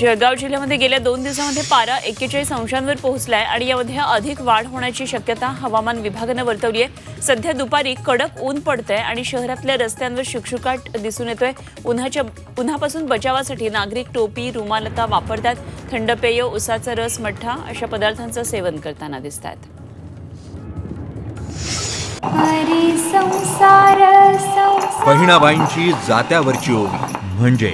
जळगाव जिल्ह्यामध्ये गेल्या दोन दिवसामध्ये पारा एक्केचाळीस अंशांवर पोहोचलाय आणि यामध्ये अधिक वाढ होण्याची शक्यता हवामान विभागानं वर्तवली आहे. सध्या दुपारी कडक ऊन पडतंय आणि शहरातल्या रस्त्यांवर शुकशुकाट दिसून येतोय. उन्हाच्या उन्हापासून बचावासाठी नागरिक टोपी रुमालता वापरतात. थंड पेय उसाचा रस मठ्ठा अशा पदार्थांचं सेवन करताना दिसतात बहिणाबाईंची जात्यावरची ओवी. म्हणजे?